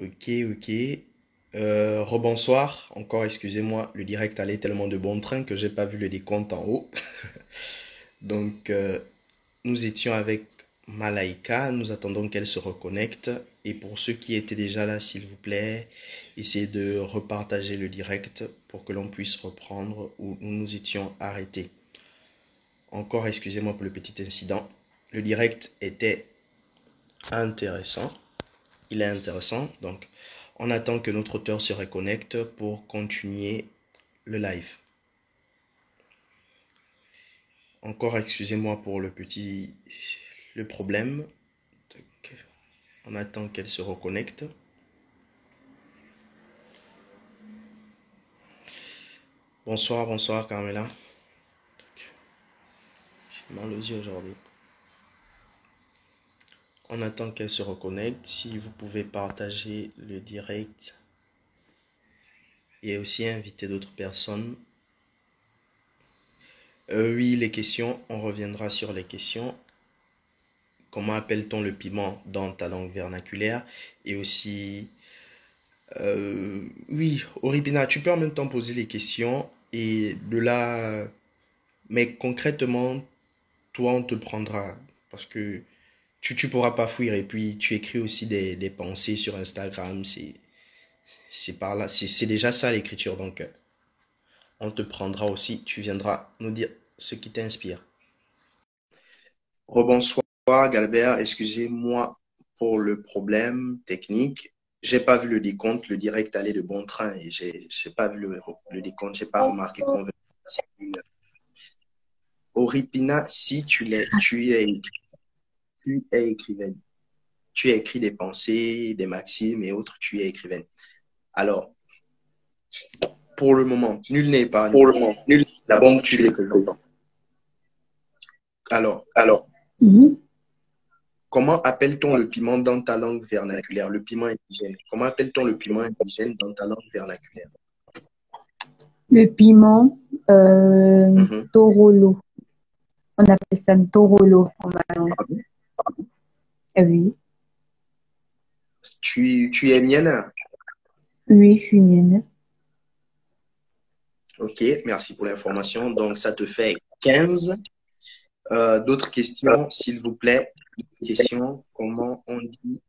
Ok, ok. Euh, rebonsoir. Encore, excusez-moi, le direct allait tellement de bon train que j'ai pas vu le décompte en haut. Donc, euh, nous étions avec Malaika. Nous attendons qu'elle se reconnecte. Et pour ceux qui étaient déjà là, s'il vous plaît, essayez de repartager le direct pour que l'on puisse reprendre où nous nous étions arrêtés. Encore, excusez-moi pour le petit incident. Le direct était intéressant. Il est intéressant. Donc, on attend que notre auteur se reconnecte pour continuer le live. Encore, excusez-moi pour le petit le problème. On attend qu'elle se reconnecte. Bonsoir, bonsoir Carmela. J'ai mal aux yeux aujourd'hui. On attend qu'elle se reconnecte. Si vous pouvez partager le direct et aussi inviter d'autres personnes. Euh, oui, les questions, on reviendra sur les questions. Comment appelle-t-on le piment dans ta langue vernaculaire? Et aussi, euh, oui, Oribina, tu peux en même temps poser les questions et de là, mais concrètement, toi, on te prendra parce que tu ne pourras pas fuir. Et puis, tu écris aussi des, des pensées sur Instagram. C'est, c'est par là. C'est, c'est déjà ça l'écriture. Donc, on te prendra aussi. Tu viendras nous dire ce qui t'inspire. Rebonsoir, Galbert. Excusez-moi pour le problème technique. J'ai pas vu le décompte. Le direct allait de bon train et j'ai, j'ai pas vu le, le décompte. J'ai pas remarqué qu'on. Oripina, si tu l'es, es tu es écrivaine. Tu as écrit des pensées, des maximes et autres, tu es écrivaine. Alors, pour le moment, nul n'est épargné. Pour le moment, nul. La bombe, tu es présent. Alors, alors, Mhm. comment appelle-t-on le piment dans ta langue vernaculaire, le piment indigène Comment appelle-t-on le piment indigène dans ta langue vernaculaire? Le piment, euh, Mhm. Torolo. On appelle ça Torolo en ma langue. Ah oui. tu, tu es mienne? Oui, je suis mienne. Ok, merci pour l'information. Donc, ça te fait 15. Euh, D'autres questions, s'il vous plaît? Question, comment on dit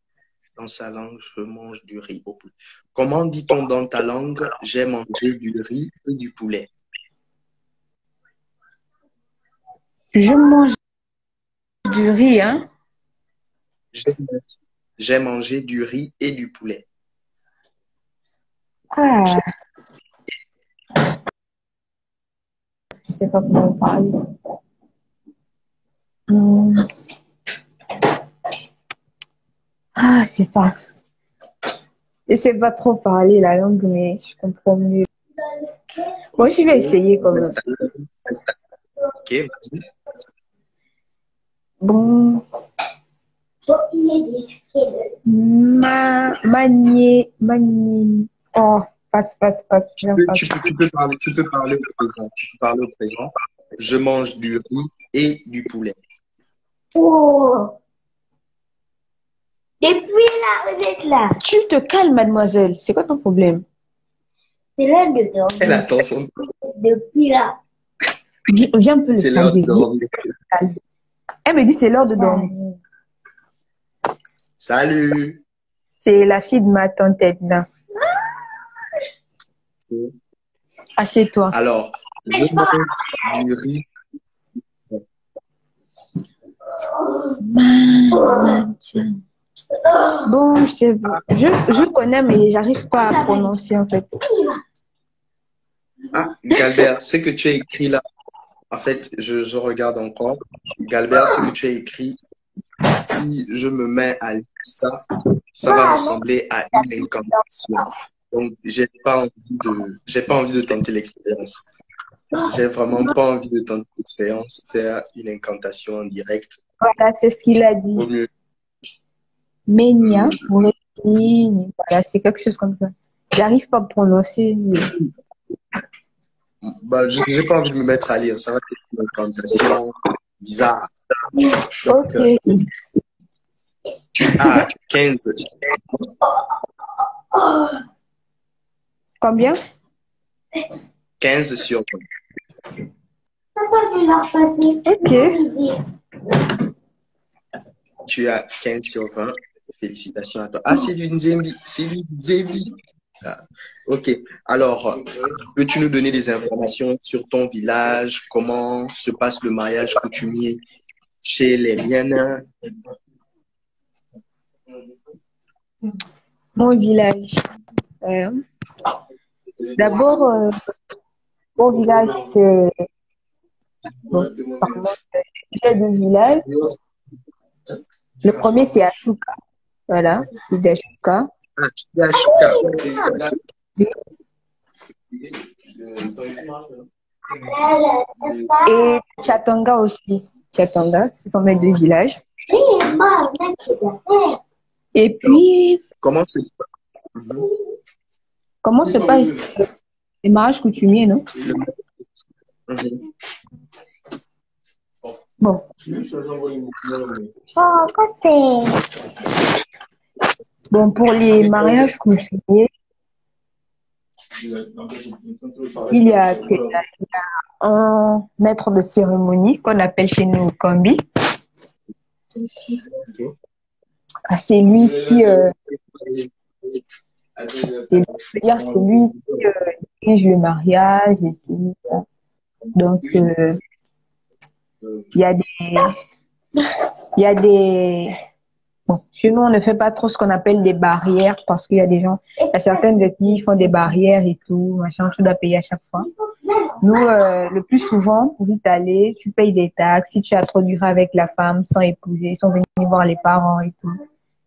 dans sa langue, je mange du riz? Au poulet Comment dit-on dans ta langue, j'ai mangé du riz et du poulet? Je mange du riz, hein? J'ai mangé du riz et du poulet. Ah. Je sais pas comment parler. Hum. Ah, je sais pas. Je sais pas trop parler la langue, mais je comprends mieux. Bon, je vais essayer quand même. Ok, vas-y. Bon. Ma, manier, manier. Oh, passe, passe, passe. Tu peux, passe. tu peux- tu peux parler, tu peux parler au présent. Tu peux parler au présent. Je mange du riz et du poulet. Oh. Depuis là, vous êtes là. Tu te calmes, mademoiselle. C'est quoi ton problème? C'est l'heure de Elle dormir. attend son Depuis là. Viens un peu le calmer. Elle me dit c'est l'heure de dormir. Salut. C'est la fille de ma tante Edna. Assieds-toi. Alors, je mange du riz. Bon, je, sais pas. je, je connais, mais j'arrive pas à prononcer en fait. Ah, Galbert, ce que tu as écrit là, en fait, je, je regarde encore. Galbert, ce que tu as écrit, si je me mets à lire ça, ça va ressembler à une incantation. Donc, j'ai pas envie de, j'ai pas envie de tenter l'expérience. J'ai vraiment pas envie de tenter l'expérience, faire une incantation en direct. Voilà, c'est ce qu'il a dit. Mieux. Moureti, voilà, c'est quelque chose comme ça. J'arrive pas à prononcer. Bah, je- j'ai pas envie de me mettre à lire. Ça va être une incantation bizarre. Donc, Ok. euh, tu as 15. Combien? 15 sur 20. Papa, je leur passer. Ok. Tu as 15 sur 20. Félicitations à toi. Ah, c'est du Nzembi. C'est du Nzembi. Ah, ok. Alors, peux-tu nous donner des informations sur ton village? Comment se passe le mariage coutumier chez les miennes? Mon village. Euh, D'abord, euh, mon village, c'est. Bon, a deux villages. Le premier, c'est Ashuka. Voilà, c'est d'Ashuka. Et Chatanga aussi. Chatanga, ce sont mes deux villages. Et puis, Comment se Mhm. comment se passe les mariages coutumiers, non? Bon, Oh, côté. Bon, pour les mariages coutumiers, il y a, il y a un maître de cérémonie qu'on appelle chez nous Kambi. Ah, C'est lui qui, euh, c'est lui qui euh, dirige le mariage et tout. Donc, euh, il y a des, il y a des, bon, chez nous, on ne fait pas trop ce qu'on appelle des barrières parce qu'il y a des gens, il y a certaines ethnies qui font des barrières et tout, machin, tu dois payer à chaque fois. Nous, euh, le plus souvent, pour y aller, tu payes des taxes. Si tu as trop duré avec la femme sans épouser, ils sont venus voir les parents et tout.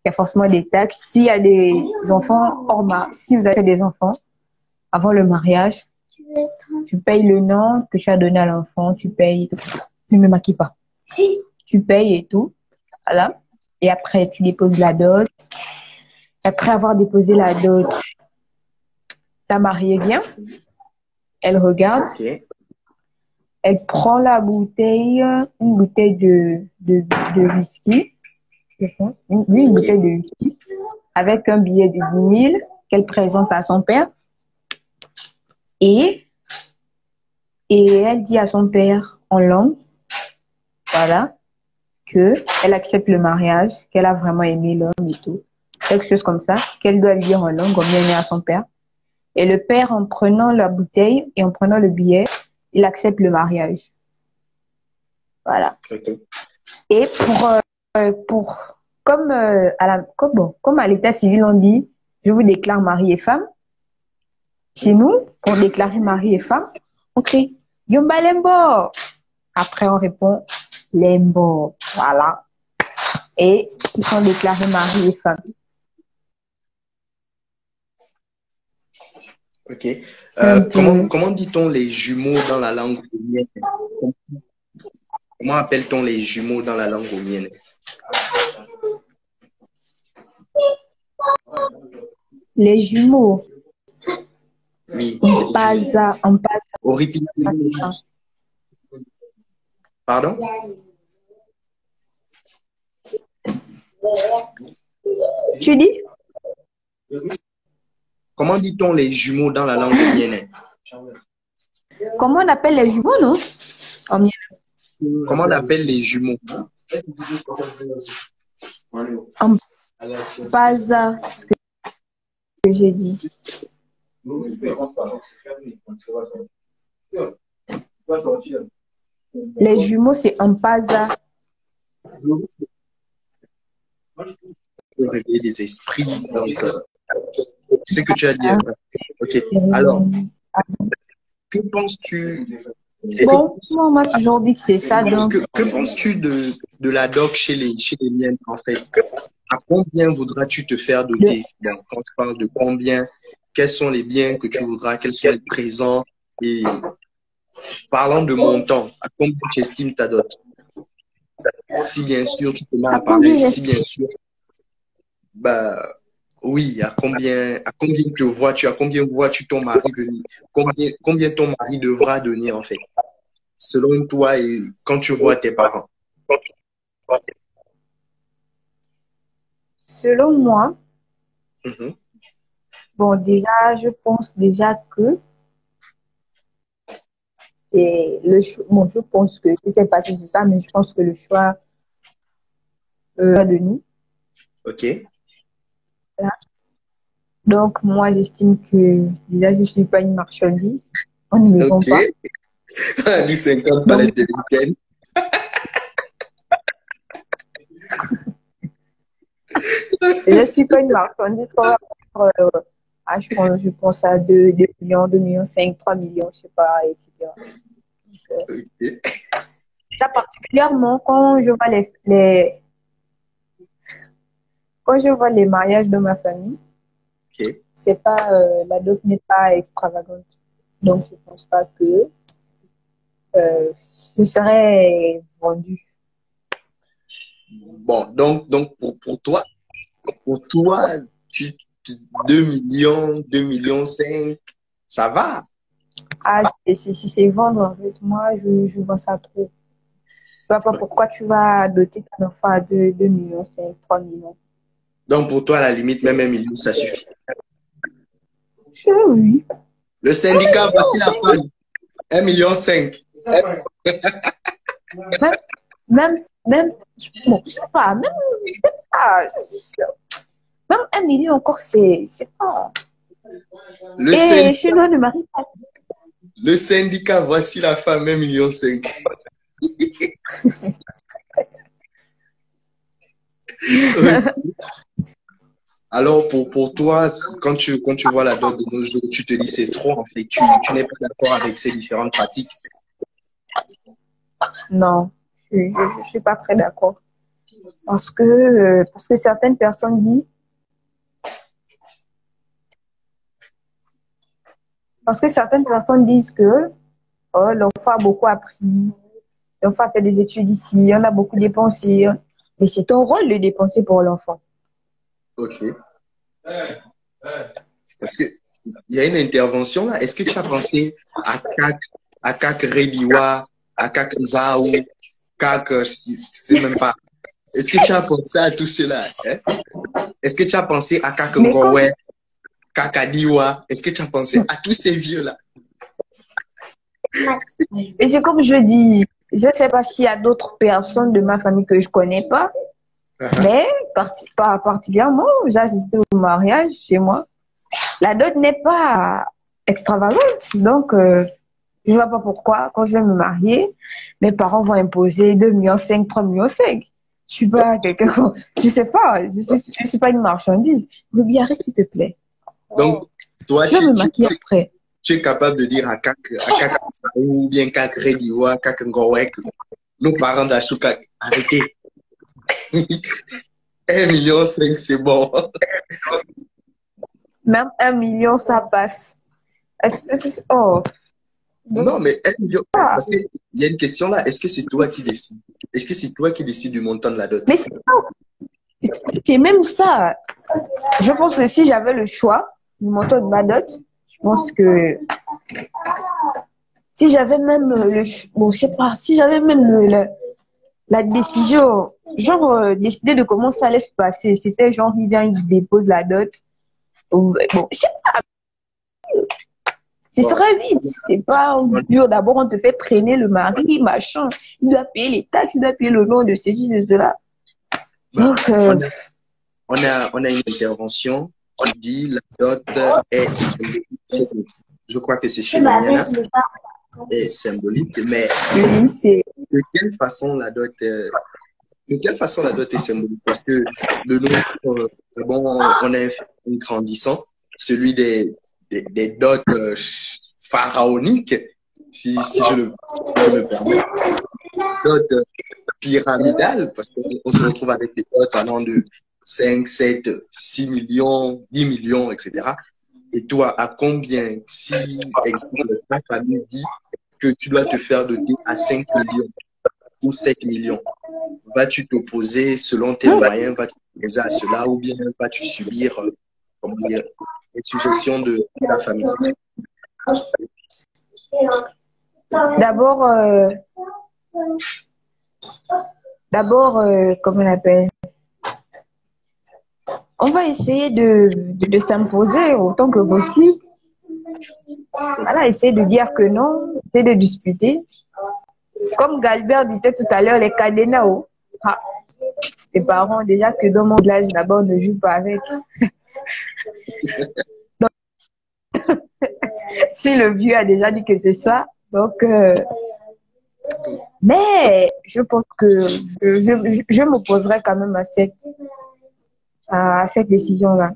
Il y a forcément des taxes. S'il y a des enfants hors mar, si vous avez des enfants avant le mariage, tu payes le nom que tu as donné à l'enfant, tu payes, ne me maquille pas. Tu payes et tout. Voilà. Et après, tu déposes la dot. Après avoir déposé la dot, ta mariée vient. Elle regarde. Elle prend la bouteille, une bouteille de, de, de whisky, je pense. Une, oui, une bouteille de whisky, avec un billet de 10 000 qu'elle présente à son père. Et, et elle dit à son père en langue, voilà, que elle accepte le mariage, qu'elle a vraiment aimé l'homme et tout. Quelque chose comme ça, qu'elle doit le dire en langue, comme bien à son père. Et le père, en prenant la bouteille et en prenant le billet, il accepte le mariage. Voilà. Et pour, euh, pour comme, euh, à la, comme, bon, comme à l'état civil, on dit, je vous déclare mari et femme. Chez nous, pour déclarer mari et femme, on crie Yomba Lembo. Après, on répond Lembo. Voilà. Et ils sont déclarés mari et femme. Ok. Euh, comment comment dit-on les jumeaux dans la langue omienne? Comment appelle-t-on les jumeaux dans la langue omienne? Les jumeaux, Oui. on passe on passe Pardon? Tu dis? Comment dit-on les jumeaux dans la langue omienne? Comment on appelle les jumeaux, non? En. Comment on appelle les jumeaux? Passe à ce que, j'ai dit. Les jumeaux, c'est un pasa. Peut réveiller des esprits. Donc, euh, c'est ce que tu as dit. hein. Ok. Alors, que penses-tu? Bon, moi, on m'a toujours dit que c'est ça, donc. que, que penses-tu de, de la doc chez les, chez les miennes, en fait? À combien voudras-tu te faire doter? Bon, quand je parle de combien, quels sont les biens que tu voudras, quels sont les présents? Et parlant de montant, à combien tu estimes ta dot? Si bien sûr tu te mets à parler, si bien sûr, bah oui, à combien, à combien te vois-tu, à combien vois-tu ton mari venir? Combien, combien ton mari devra donner en fait? Selon toi et quand tu vois tes parents. Selon moi, Mhm. Bon, déjà, je pense déjà que c'est le choix. Bon, je pense que c'est passé, c'est ça, mais je pense que le choix euh, de nous. Ok. Donc, moi, j'estime que déjà, je ne suis pas une marchandise. On ne me vend pas. Les 50 palettes de week je ne suis pas une marchandise. On va euh, ah, je, pense, je pense à 2, 2 millions, 2 millions 5, 3 millions, je ne sais pas, etc. Donc, euh, Ça particulièrement quand je vois les, les, quand je vois les mariages de ma famille, c'est pas euh, la dot n'est pas extravagante. Donc je pense pas que euh, je serais vendue. Bon, donc, donc pour, pour toi, pour toi, tu, 2 millions, 2 millions 5, ça va? Ah, si c'est vendre, en fait, moi, je, je vends ça trop. Je vois pas pourquoi tu vas doter ton enfant à 2, 2 millions 5, 3 millions. Donc, pour toi, à la limite, même un million, ça suffit. Oui. Le syndicat, voici la femme. 1 million 5. Même, même, même, bon, je sais pas, même, c'est pas, même un million encore, c'est, pas. Le Et syndicat, chez nous, on ne marie pas. le syndicat, voici la femme, 1 million 5. Alors, pour, pour toi, quand tu, quand tu vois la dot de nos jours, tu te dis c'est trop, en fait. Tu, tu n'es pas d'accord avec ces différentes pratiques. Non, je ne suis pas très d'accord. Parce que, euh, parce que certaines personnes disent. Parce que certaines personnes disent que oh, l'enfant a beaucoup appris, l'enfant a fait des études ici, on a beaucoup dépensé. Mais c'est ton rôle de dépenser pour l'enfant. Ok. Parce que il y a une intervention là. Est-ce que tu as pensé à Kak, à Kak Rediwa, à Kak Nzaou, Kak, euh, c'est même pas. Est-ce que tu as pensé à tout cela hein? Est-ce que tu as pensé à Kak Ngowe, Est-ce que tu as pensé à tous ces vieux là Et c'est comme je dis, je ne sais pas s'il y a d'autres personnes de ma famille que je connais pas, mais parti- pas particulièrement, j'ai assisté au mariage chez moi. La dot n'est pas extravagante, donc euh, je ne vois pas pourquoi, quand je vais me marier, mes parents vont imposer 2 millions 5, 3 millions 5. Je suis pas quelqu'un, je sais pas, je suis, je suis pas une marchandise. Ruby, arrête s'il te plaît. Donc, toi, Je vais tu, me tu- maquiller tu- après. tu es capable de dire à Kak, à Kak Nzaou ou bien Kak Rediwa, Kak Ngowe, que nos parents d'Achouka, arrêtez. 1 million 5, c'est bon. Même un million, ça passe. Oh. Non, mais un million, Ah. parce qu'il y a une question là. Est-ce que c'est toi qui décides? Est-ce que c'est toi qui décides du montant de la dot? Mais c'est c'est même ça. Je pense que si j'avais le choix du montant de ma dot, je pense que si j'avais même le, bon, je sais pas, si j'avais même le- la, la décision, genre euh, décider de comment ça allait se passer, c'était genre il vient, il dépose la dot. Bon, je sais pas. Ce serait vite. C'est pas dur. D'abord, on te fait traîner le mari, machin. Il doit payer les taxes, il doit payer le nom de ceci, de cela. Donc, euh, On a, on a une intervention qui dit la dot est symbolique. Je crois que c'est chez Liliana, est symbolique, mais de quelle façon la dot est, de quelle façon la dot est symbolique? Parce que le nombre, euh, bon, on a un phénomène grandissant, celui des, des, des dots euh, pharaoniques, si, si je, le, je me permets. Dots euh, pyramidales, parce qu'on on se retrouve avec des dots allant de 5, 7, 6 millions, 10 millions, etc. Et toi, à combien, si, exemple, ta famille dit que tu dois te faire doter à 5 millions ou 7 millions, vas-tu t'opposer selon tes moyens, vas-tu t'opposer à cela ou bien vas-tu subir euh, comment dire, les suggestions de ta famille? D'abord, euh, d'abord, euh, comment on appelle? On va essayer de, s'imposer autant que possible. Voilà, essayer de dire que non, essayer de discuter. Comme Galbert disait tout à l'heure, les cadenas, ah, les parents, déjà que dans mon village, d'abord, ne jouent pas avec. si le vieux a déjà dit que c'est ça, donc, euh, mais je pense que je, m'opposerai quand même à cette, à cette décision-là.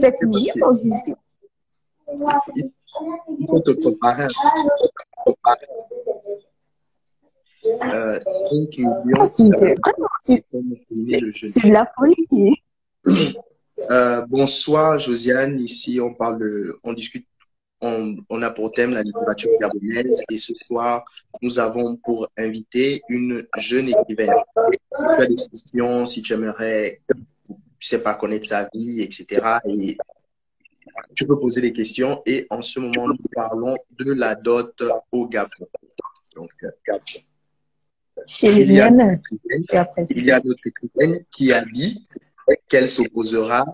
Cette position. Il faut te préparer. Euh, 5 millions, c'est la folie. Euh, bonsoir Josiane, ici on parle de, on discute on, a pour thème la littérature gabonaise et ce soir, nous avons pour inviter une jeune écrivaine. Si tu as des questions, si tu aimerais, je sais pas, connaître sa vie, etc. Et tu peux poser des questions et en ce moment, nous parlons de la dot au Gabon. Donc, il y a, il y a notre écrivaine qui a dit qu'elle s'opposera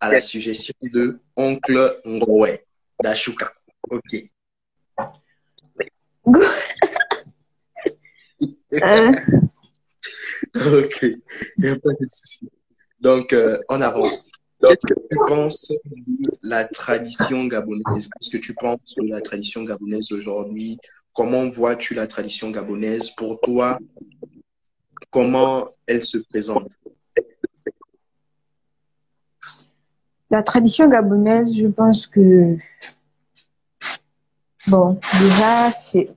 à la suggestion de Oncle Ngoé. Dashuka. Ok. Euh. ok. Il n'y a pas de souci. Donc, euh, on avance. Qu'est-ce que tu penses de la tradition gabonaise? Qu'est-ce que tu penses de la tradition gabonaise aujourd'hui? Comment vois-tu la tradition gabonaise? Pour toi, comment elle se présente? La tradition gabonaise, je pense que Bon, déjà, c'est.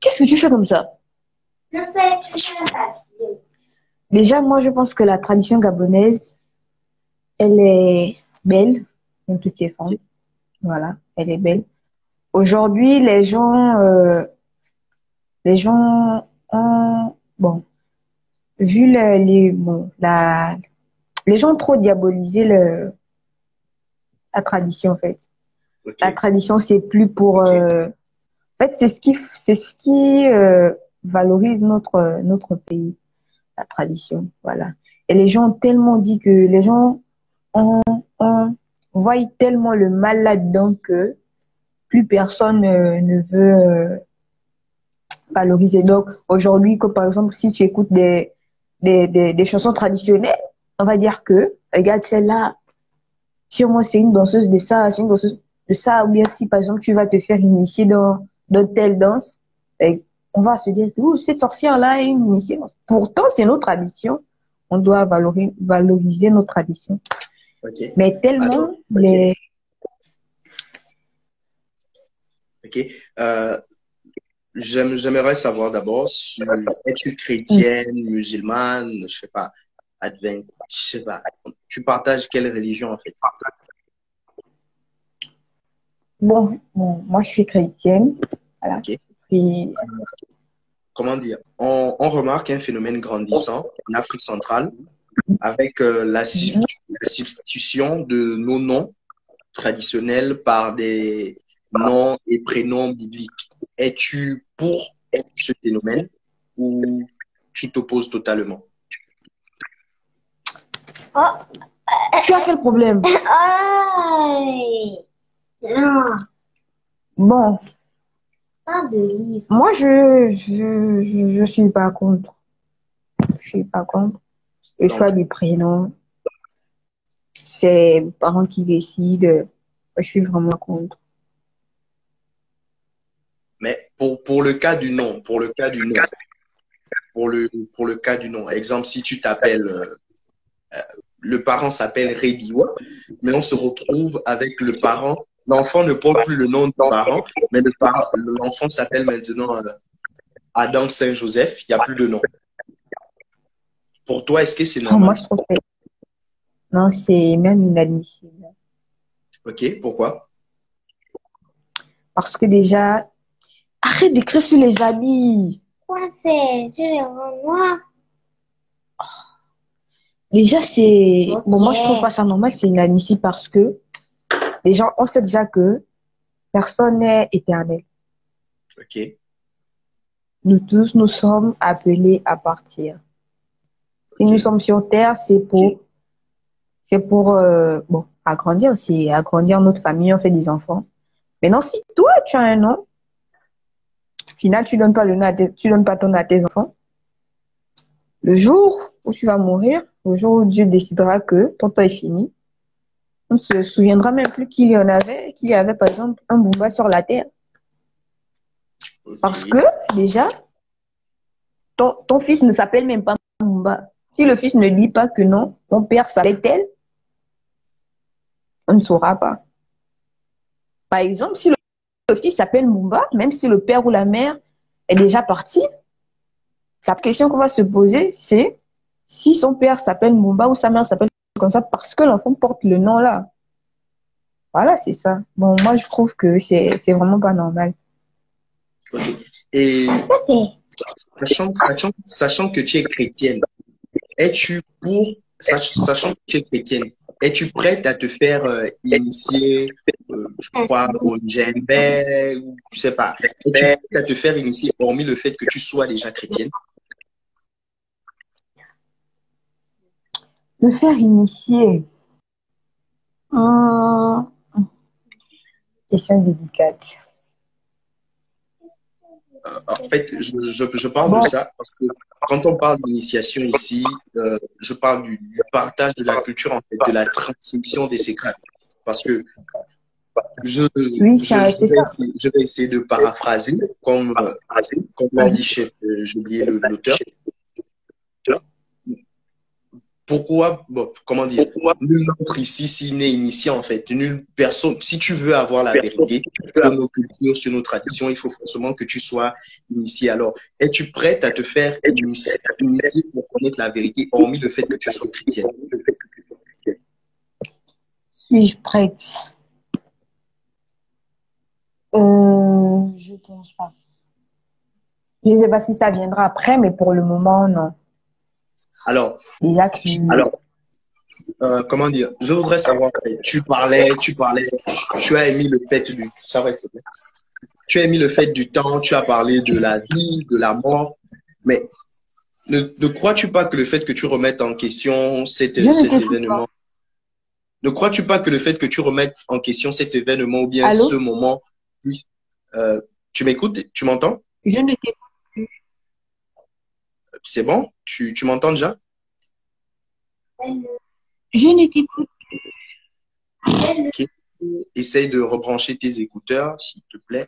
Qu'est-ce que tu fais comme ça? Je fais Déjà, moi, je pense que la tradition gabonaise, elle est belle, en toutes ses formes. Voilà, elle est belle. Aujourd'hui, les gens, euh, les gens ont, bon, vu les, bon, la, les gens ont trop diabolisé le, la tradition, en fait. La tradition, c'est plus pour. Euh, en fait, c'est ce qui, c'est ce qui euh, valorise notre notre pays, la tradition. Voilà. Et les gens ont tellement dit que les gens ont, ont voient tellement le mal là-dedans que plus personne euh, ne veut valoriser. Donc aujourd'hui, comme par exemple, si tu écoutes des, des, des, chansons traditionnelles, on va dire que regarde celle-là, moi c'est une danseuse de ça, c'est une danseuse de ça, ou bien si par exemple tu vas te faire initier dans, dans telle danse, ben, on va se dire que cette sorcière-là est une initiée. Pourtant, c'est notre tradition. On doit valoriser, valoriser nos traditions. Mais tellement les. Ok. Euh, J'aimerais savoir d'abord, es-tu chrétienne, musulmane, je sais pas, advent, je sais pas, tu partages quelle religion en fait? Bon, moi, je suis chrétienne. Voilà. Comment dire on, remarque un phénomène grandissant en Afrique centrale avec euh, la, la, substitution de nos noms traditionnels par des noms et prénoms bibliques. Es-tu pour ce phénomène ou tu t'opposes totalement? Oh. Tu as quel problème? Bon. Moi, je, je, je, suis pas contre. Je suis pas contre. Le choix du prénom, c'est les parents qui décident. Je suis vraiment contre. Mais pour, pour le cas du nom, pour le cas du nom, pour le, pour le cas du nom, exemple, si tu t'appelles, euh, euh, le parent s'appelle Rébiwa, mais on se retrouve avec le parent L'enfant ne porte plus le nom de parent, mais l'enfant s'appelle maintenant euh, Adam Saint-Joseph. Il n'y a plus de nom. Pour toi, est-ce que c'est normal Moi, je trouve que non, c'est même inadmissible. Ok, pourquoi? Parce que déjà, arrête d'écrire sur les habits. Quoi c'est? Je les rends noirs. Déjà, c'est. Bon, moi, je trouve pas ça normal, c'est inadmissible parce que gens, on sait déjà que personne n'est éternel. Ok. Nous tous, nous sommes appelés à partir. Si nous sommes sur terre, c'est pour c'est pour euh, bon agrandir aussi, agrandir notre famille, on fait des enfants. Maintenant, si toi tu as un nom, au final tu donnes pas le nom, tes- tu donnes pas ton nom à tes enfants. Le jour où tu vas mourir, le jour où Dieu décidera que ton temps est fini, on ne se souviendra même plus qu'il y en avait, qu'il y avait par exemple un Bumba sur la terre. Parce que déjà, ton, ton fils ne s'appelle même pas Mumba. Si le fils ne dit pas que non, mon père s'appelait tel, on ne saura pas. Par exemple, si le, le fils s'appelle Mumba, même si le père ou la mère est déjà parti, la question qu'on va se poser, c'est si son père s'appelle Mumba ou sa mère s'appelle comme ça parce que l'enfant porte le nom là. Voilà, c'est ça. Bon, moi, je trouve que c'est c'est vraiment pas normal. Ok. Et sachant, sachant, sachant que tu es chrétienne, es-tu pour, sach- sachant que tu es chrétienne, es-tu prête à te faire euh, initier, euh, je crois, au djembé, ou je sais pas, es-tu prête à te faire initier, hormis le fait que tu sois déjà chrétienne? Me faire initier. Hum, Question délicate. En fait, je, je, je parle Bon. de ça parce que quand on parle d'initiation ici, euh, je parle du, du partage de la culture, en fait, de la transmission des secrets. Parce que je, Oui, je, ça- je c'est vais essayer, je vais essayer de paraphraser, comme, euh, comme l'a dit chef, euh, j'ai oublié l'auteur. Pourquoi, bon, comment dire, nul n'entre ici s'il n'est initié en fait. Nulle personne, si tu veux avoir la vérité sur nos cultures, sur nos traditions, il faut forcément que tu sois initié. Alors, es-tu prête à te faire initier, initier pour connaître la vérité, hormis le fait que tu sois chrétienne? Suis-je prête? Euh, je pense pas. Je sais pas si ça viendra après, mais pour le moment, non. Alors, alors, euh, comment dire, je voudrais savoir, tu parlais, tu parlais, tu as émis le fait du, ça va, tu as émis le fait du temps, tu as parlé de la vie, de la mort, mais ne, ne crois-tu pas que le fait que tu remettes en question cet, cet événement, ne crois-tu pas que le fait que tu remettes en question cet événement ou bien Allô? ce moment, euh, tu m'écoutes, tu m'entends? je ne t'écoute C'est bon? Tu, tu m'entends déjà? Je ne t'écoute Ok. Essaye de rebrancher tes écouteurs, s'il te plaît.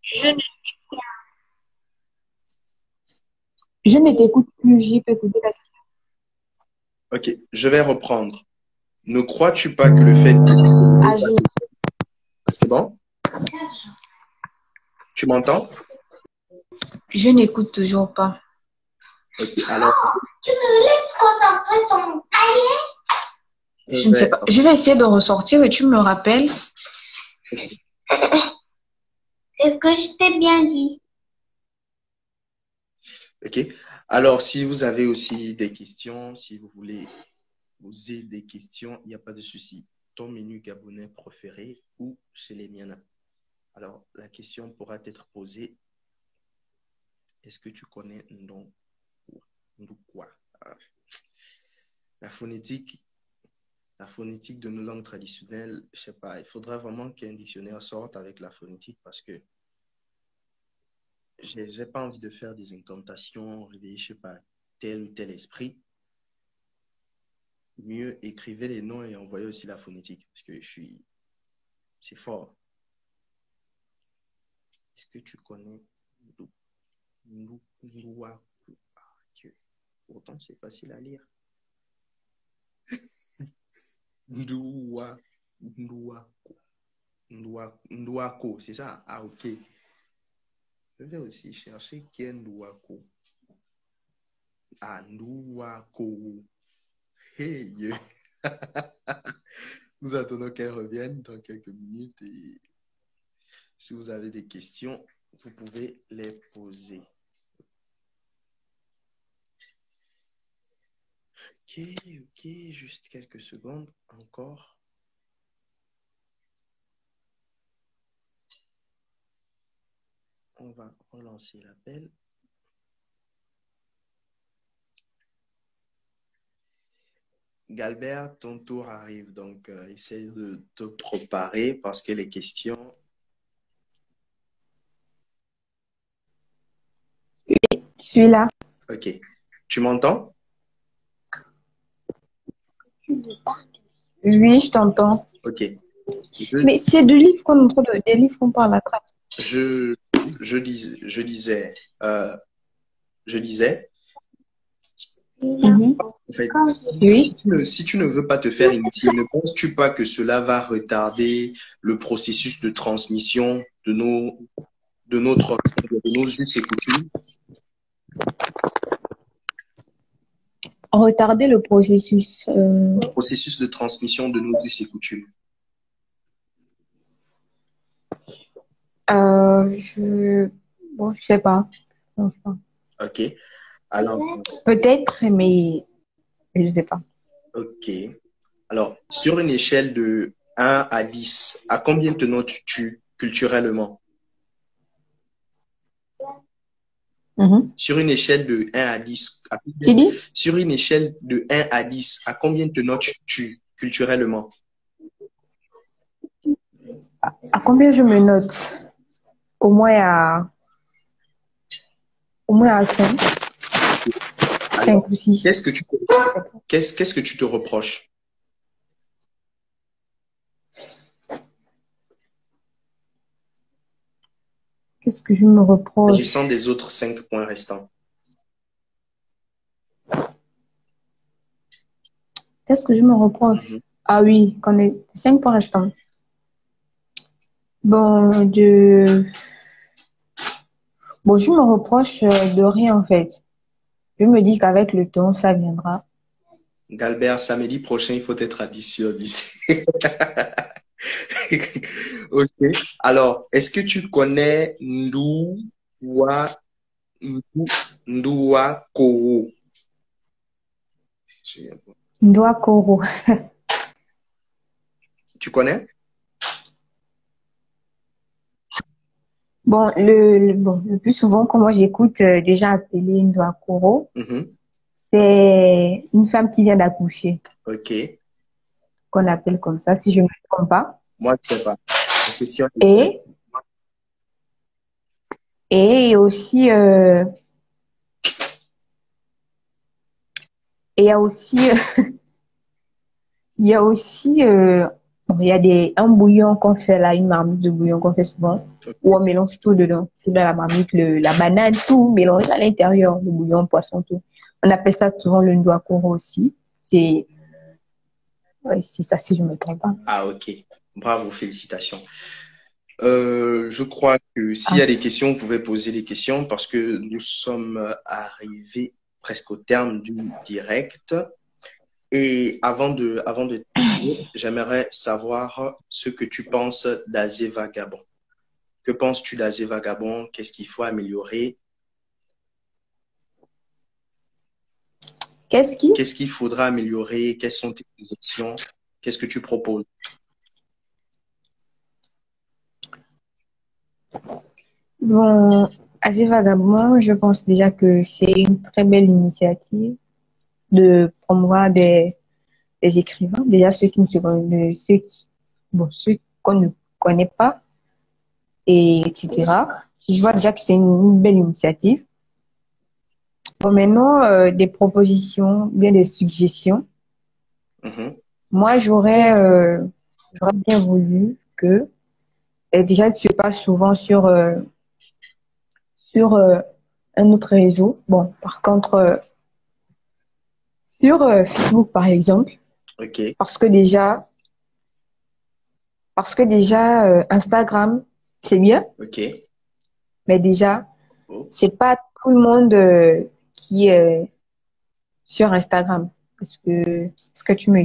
Je ne Je ne t'écoute plus, j'y peux écouter la Ok, je vais reprendre. Ne crois-tu pas que le fait... Ah, je, C'est bon? Tu m'entends? Je n'écoute toujours pas. Ok, alors... Tu me laisses concentrer ton cahier Je ne sais pas. Je vais essayer de ressortir et tu me rappelles. C'est ce que je t'ai bien dit? Ok. Alors, si vous avez aussi des questions, si vous voulez poser des questions, il n'y a pas de souci. Ton menu gabonais préféré ou chez les miens. Alors, la question pourra être posée. Est-ce que tu connais non quoi La phonétique, la phonétique de nos langues traditionnelles, je sais pas, il faudra vraiment qu'un dictionnaire sorte avec la phonétique parce que j'ai pas envie de faire des incantations, réveiller, je sais pas, tel ou tel esprit. Mieux écrivez les noms et envoyez aussi la phonétique parce que je suis. C'est fort. Est-ce que tu connais Ndou- Ndouakou Ah, Dieu. Pourtant, c'est facile à lire. Ndoua- Ndouako, c'est ça? Ah, ok. Je vais aussi chercher qui est. Ah, Ndouako. Hey! Nous attendons qu'elle revienne dans quelques minutes et si vous avez des questions, vous pouvez les poser. Ok, ok, juste quelques secondes encore. On va relancer l'appel. Galbert, ton tour arrive, donc euh, essaye de te préparer parce que les questions. Je suis là. Ok. Tu m'entends? Oui, je t'entends. Ok. Je, Mais c'est de livres qu'on de, des livres qu'on parle après. je, je, dis, je disais, euh, je disais, en fait, si, Oui. si tu ne, si tu ne veux pas te faire initier, ne penses-tu pas que cela va retarder le processus de transmission de nos, de notre, de nos us et coutumes? Retarder le processus. euh, processus de transmission de nos us et coutumes. euh, je, bon, je sais pas. Enfin, Ok. Alors, Peut-être, mais je sais pas. ok. Alors, sur une échelle de 1 à 10, à combien te notes-tu culturellement? Mhm. Sur une échelle de 1 à 10, à combien- sur une échelle de 1 à 10, à combien te notes-tu culturellement? À combien je me note? Au moins à, au moins à 5. 5 ou 6. Qu'est-ce que tu, qu'est-ce, qu'est-ce que tu te reproches? Qu'est-ce que je me reproche? Agissant des autres 5 points restants. Qu'est-ce que je me reproche? Mhm. Ah oui, qu'on est 5 points restants. Bon, de... Bon, je me reproche euh, de rien en fait. Je me dis qu'avec le temps, ça viendra. Galbert, samedi prochain, il faut être à 10 sur 10. Ok. Alors, est-ce que tu connais Ndouwa, Ndou- Ndouwa Koro? Ndoa Koro. Tu connais? Bon, le, le- bon, le plus souvent, quand moi j'écoute euh, déjà appeler Ndoa Koro, Mhm. c'est une femme qui vient d'accoucher, Ok. Qu'on appelle comme ça, si je ne me trompe pas. Moi, je sais pas. Et, et aussi, euh, et il y a aussi, euh, il y a aussi, euh, bon, il y a des, un bouillon qu'on fait là, une marmite de bouillon qu'on fait souvent, où on mélange tout dedans, tout dans la marmite, le, la banane, tout mélangé à l'intérieur, le bouillon, poisson, tout. On appelle ça souvent le ndouakoro aussi. C'est, ouais, c'est ça si je me trompe pas. Ah, ok. Bravo, félicitations. Euh, je crois que s'il y a des questions, vous pouvez poser des questions parce que nous sommes arrivés presque au terme du direct. Et avant de, avant de terminer, j'aimerais savoir ce que tu penses d'Azé Vagabond. Que penses-tu d'Azé Vagabond? Qu'est-ce qu'il faut améliorer? Qu'est-ce qui? Qu'est-ce qu'il faudra améliorer? Quelles sont tes options? Qu'est-ce que tu proposes? Bon, assez vagabond, je pense déjà que c'est une très belle initiative de promouvoir des, des écrivains. Déjà, ceux qui ne se connaissent, ceux qui- bon, ceux qu'on ne connaît pas, et etc. Je vois déjà que c'est une, une belle initiative. Bon, maintenant, euh, des propositions, bien des suggestions. Mhm. Moi, j'aurais euh, j'aurais bien voulu que, et déjà, tu passes souvent sur, euh, sur un autre réseau. Bon, par contre, sur Facebook, par exemple, Ok. parce que déjà, parce que déjà, Instagram, c'est bien, Ok. mais déjà, Oh. c'est pas tout le monde qui est sur Instagram. Est-ce que, est-ce que tu me,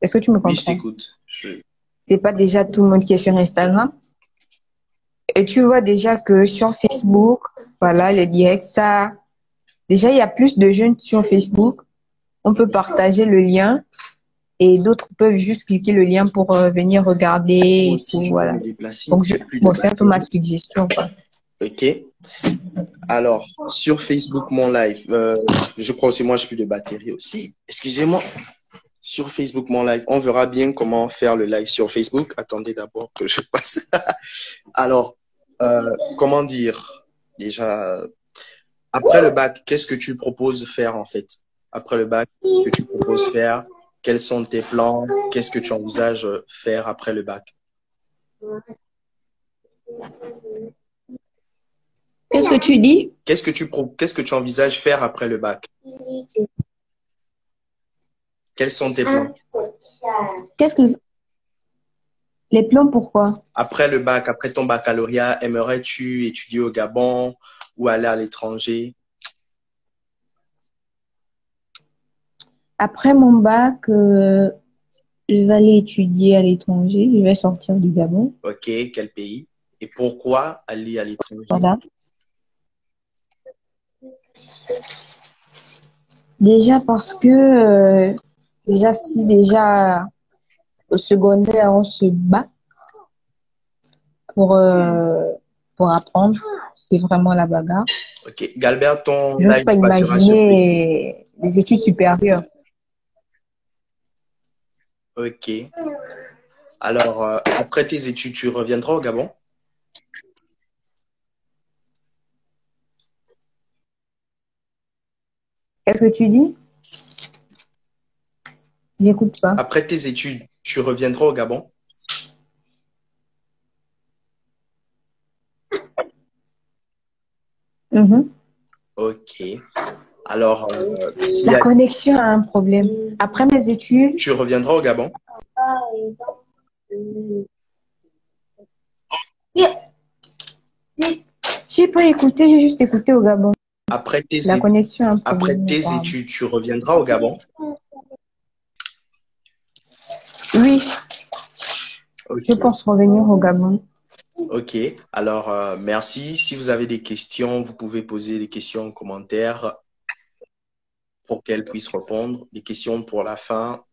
est-ce que tu me Oui, je comprends? t'écoute. Je- c'est pas déjà tout le monde qui est sur Instagram. Et tu vois déjà que sur Facebook, voilà, les directs, ça, déjà, il y a plus de jeunes sur Facebook. On peut partager le lien et d'autres peuvent juste cliquer le lien pour euh, venir regarder et Moi aussi, tout, je voilà. déplacer. Donc, je, bon, c'est un peu ma suggestion, quoi. Ok. Alors, sur Facebook, mon live, euh, je crois aussi, moi, je plus de batterie aussi. Excusez-moi. sur Facebook mon live. On verra bien comment faire le live sur Facebook. Attendez d'abord que je passe. Alors, euh, comment dire Déjà, après le bac, qu'est-ce que tu proposes faire en fait? Après le bac, que tu proposes faire? Quels sont tes plans? Qu'est-ce que tu envisages faire après le bac? Qu'est-ce que tu dis? Qu'est-ce que tu qu'est-ce que tu envisages faire après le bac? Quels sont tes plans? Qu'est-ce que les plans pourquoi? Après le bac, après ton baccalauréat, aimerais-tu étudier au Gabon ou aller à l'étranger? Après mon bac, euh, je vais aller étudier à l'étranger. Je vais sortir du Gabon. Ok, quel pays? Et pourquoi aller à l'étranger? Voilà. Déjà parce que euh, déjà si déjà au secondaire on se bat pour euh, pour apprendre, c'est vraiment la bagarre. Ok, Galbert, ton pas imaginer les études supérieures. Ok. Alors, euh, après tes études, tu reviendras au Gabon? Qu'est-ce que tu dis? J'écoute pas. Après tes études, tu reviendras au Gabon? Mhm. Ok. Alors, euh, si La connexion a un problème. Après mes études, tu reviendras au Gabon? J'ai pas écouté, j'ai juste écouté au Gabon. Après tes, La é- connexion a un après tes études, tu reviendras au Gabon Oui, je pense revenir au Gabon. Ok, alors euh, merci. Si vous avez des questions, vous pouvez poser des questions en commentaire pour qu'elle puisse répondre. Des questions pour la fin.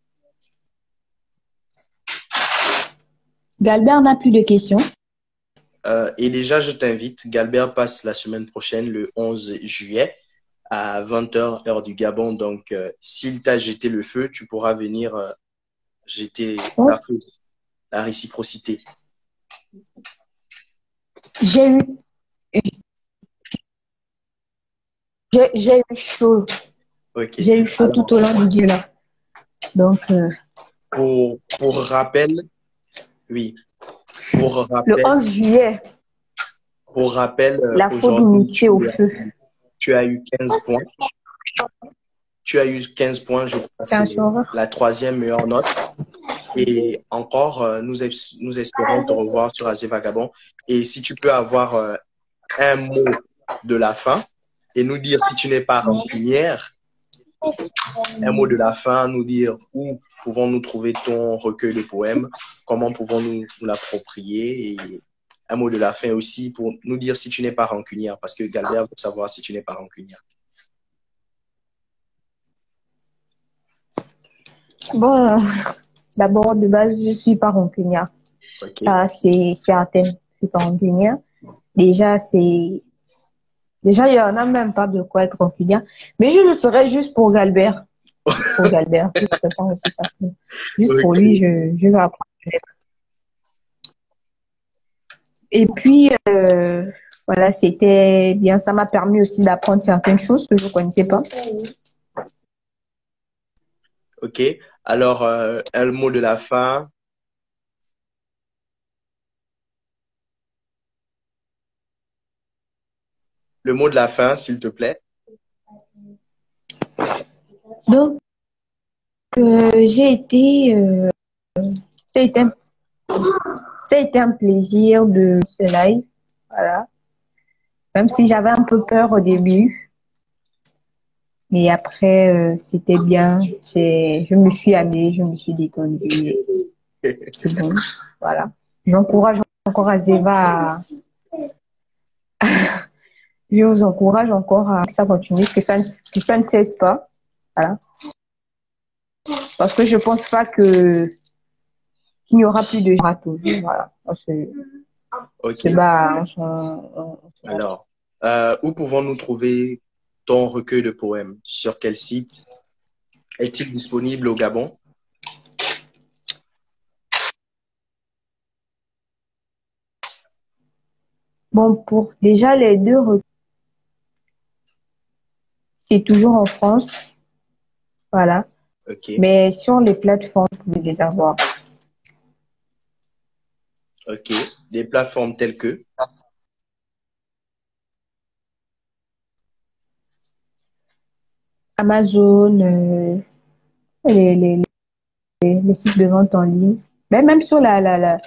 Galbert n'a plus de questions. Euh, et déjà, je t'invite, Galbert passe la semaine prochaine, le 11 juillet, à 20h, heure du Gabon. Donc, euh, s'il t'a jeté le feu, tu pourras venir euh, jeter Oh. la feu, la réciprocité. J'ai eu. J'ai eu chaud. J'ai eu chaud Alors, tout au long du là. Donc, euh, Pour, pour rappel, oui. Pour rappel, le 11 juillet, pour rappel, euh, la faute tu au feu. tu as eu 15 points. Tu as eu 15 points, je crois. C'est la troisième meilleure note. Et encore, euh, nous, es- nous espérons te revoir sur Azé Vagabond. Et si tu peux avoir euh, un mot de la fin et nous dire si tu n'es pas rancunière, un mot de la fin, nous dire où pouvons-nous trouver ton recueil de poèmes, comment pouvons-nous nous l'approprier et un mot de la fin aussi pour nous dire si tu n'es pas rancunière, parce que Galbert veut savoir si tu n'es pas rancunière. Bon, d'abord, de base, je suis pas rancunière. Ça, c'est certain. Je suis pas rancunière. Déjà, c'est. Déjà, il y en a même pas de quoi être rancunière. Mais je le serais juste pour Galbert. Pour Galbert. Ça. Juste pour lui, je, je vais apprendre. Et puis, euh, voilà, c'était bien. Ça m'a permis aussi d'apprendre certaines choses que je ne connaissais pas. Ok. Alors, euh, un mot de la fin. Le mot de la fin, s'il te plaît. Donc, euh, j'ai été, euh, ça a été un, été un plaisir de ce live. Voilà. Même si j'avais un peu peur au début. Mais après, euh, c'était bien. Je me suis amusée, je me suis détendue. C'est bon. Voilà. J'encourage encore Azeva à... je vous encourage encore à que ça continue, que ça, ne cesse pas. Parce que je ne pense pas que qu'il n'y aura plus de gens à toujours. Voilà. On Alors, euh, où pouvons-nous trouver ton recueil de poèmes? Sur quel site Est-il disponible au Gabon? Bon, pour déjà les deux recueils, c'est toujours en France. Voilà. Mais sur les plateformes, vous pouvez les avoir. Ok. Des plateformes telles que? Amazon, euh, les, les, les, les sites de vente en ligne. Mais même sur la, la, la,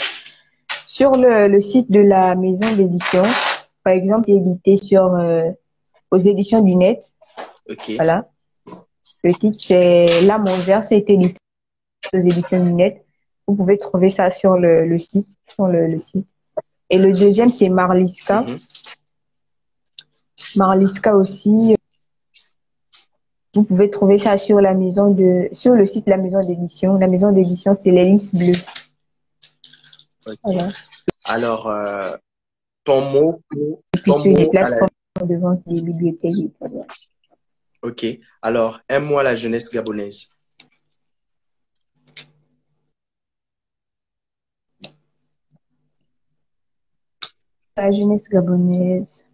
sur le, le site de la maison d'édition, par exemple, édité sur, euh, aux éditions du net. Voilà. Le titre, c'est L'âme en verre, c'est édité aux éditions du net. Vous pouvez trouver ça sur le, le site, sur le, le site. Et le deuxième, c'est Marliska. Mhm. Marliska aussi. Vous pouvez trouver ça sur la maison de, sur le site de la maison d'édition. La maison d'édition, c'est les listes bleues. Ok. Voilà. Alors, euh, ton mot ton les mot la- plateformes de vente des bibliothèques. voilà. Ok. Alors, aime-moi la jeunesse gabonaise. La jeunesse gabonaise.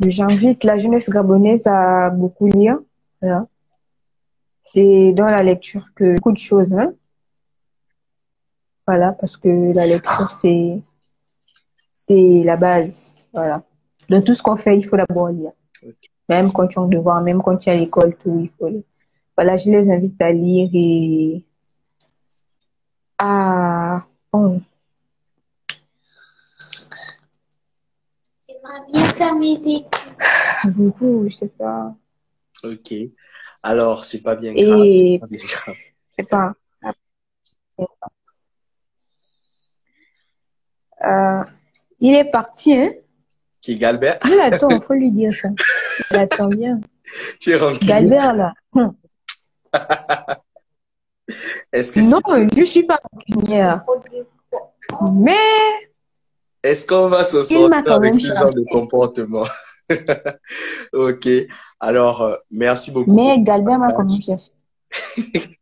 J'invite la jeunesse gabonaise à beaucoup lire. Voilà. C'est dans la lecture que beaucoup de choses, hein. Voilà, parce que la lecture, c'est, c'est la base. Voilà. Dans tout ce qu'on fait, il faut d'abord lire. Même quand tu es en devoir, même quand tu es à l'école, tout, il faut. Voilà, je les invite à lire et à, bon, J'aimerais bien faire mes études. beaucoup, je sais pas. Ok. Alors, c'est pas bien Et- grave. C'est pas bien grave. Je sais pas. Euh, il est parti, hein? Qui Galbert? Il attend, faut lui dire ça. Il attend bien. Tu es rancunier? Galbert, là. Hum. Est-ce que Non, c'est- je suis pas rancunière. Mais, est-ce qu'on va m'a sortir avec ce genre de comportement? Ok. Alors, euh, merci beaucoup. mais Galbert m'a cherché.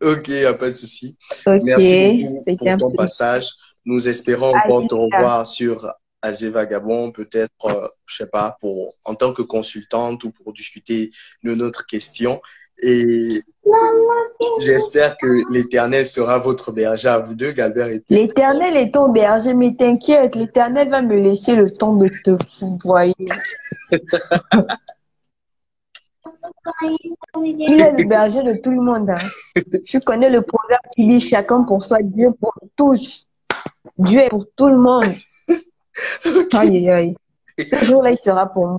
Ok, a pas de souci. Ok, Merci beaucoup pour ton plaisir. passage. Nous espérons encore te revoir sur Azé Gabon, peut-être, euh, je sais pas, pour, en tant que consultante ou pour discuter de notre question. Et j'espère que l'Éternel sera votre berger à vous deux, Galbert et L'éternel est ton berger, mais t'inquiète, l'éternel va me laisser le temps de te foudroyer. Il est le berger de tout le monde. hein. Tu connais le proverbe qui dit chacun pour soi, Dieu pour tous. Dieu est pour tout le monde. Aïe, aïe, aïe. Ce jour-là, il sera pour moi.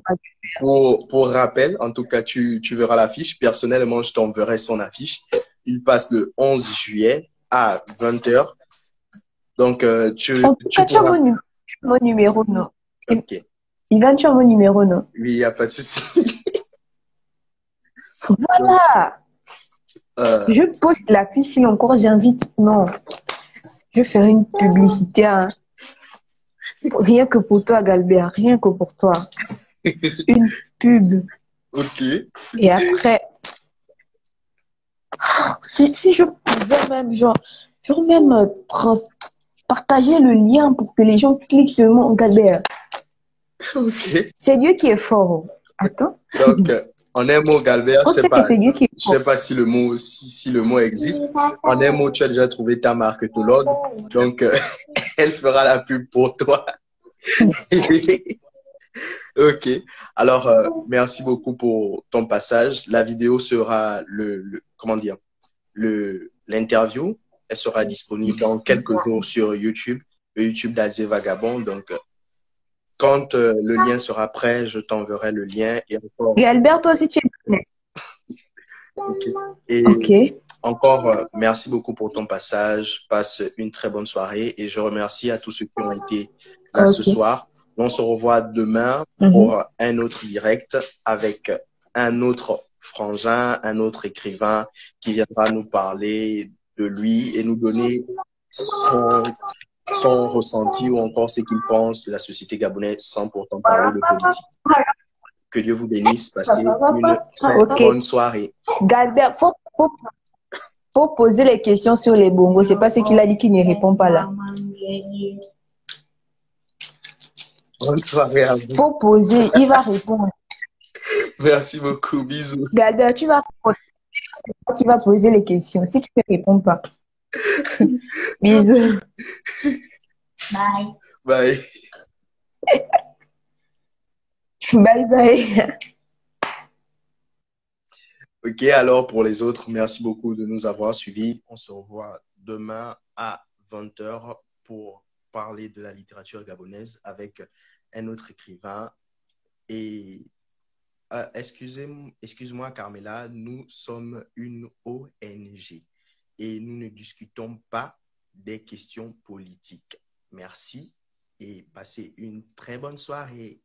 Pour, pour rappel, en tout cas, tu, tu verras l'affiche. Personnellement, je t'enverrai son affiche. Il passe le 11 juillet à 20h. Donc, euh, tu, En tout tu cas, tu as pourras... mon, nu- mon numéro, non? Ok. Ivan, tu as mon numéro, non? Oui, il n'y a pas de souci. Voilà. Euh, Je poste l'affiche si encore j'invite. Non. Je ferai une publicité. hein. Rien que pour toi, Galbert. Rien que pour toi. Une pub. ok. Et après, si, si je pouvais même, genre, genre même euh, trans- partager le lien pour que les gens cliquent sur mon Galbert. Ok. C'est Dieu qui est fort. Attends. Donc, en un mot, Galbert, je sais pas, qui je sais pas si le mot, si, si le mot existe. En un mot, tu as déjà trouvé ta marketologue. Donc, euh, elle fera la pub pour toi. ok. Alors, euh, merci beaucoup pour ton passage. La vidéo sera le, le- comment dire, le, l'interview. Elle sera disponible dans quelques jours sur YouTube, le YouTube d'Azé Vagabond. Donc, euh, quand euh, le lien sera prêt, je t'enverrai le lien et encore, Galbert, toi aussi, tu es prêt. et Ok. encore euh, merci beaucoup pour ton passage. Passe une très bonne soirée et je remercie à tous ceux qui ont été là ce soir. On se revoit demain Mhm. pour un autre direct avec un autre frangin, un autre écrivain qui viendra nous parler de lui et nous donner son, son ressenti ou encore ce qu'il pense de la société gabonaise sans pourtant parler de politique. Que Dieu vous bénisse. Passez une très bonne soirée. Galbert, faut, faut, faut poser les questions sur les bongos. C'est pas ce qu'il a dit qu'il ne répond pas là. Bonne soirée à vous. Faut poser, il va répondre. Merci beaucoup. Bisous. Gada, tu vas poser, tu vas poser les questions. Si tu ne réponds pas. Bisous. Bye. Bye. Bye bye. Ok, alors pour les autres, merci beaucoup de nous avoir suivis. On se revoit demain à 20h pour parler de la littérature gabonaise avec un autre écrivain. Et euh, excusez-moi, excuse-moi Carmela, nous sommes une ONG et nous ne discutons pas des questions politiques. Merci et passez une très bonne soirée.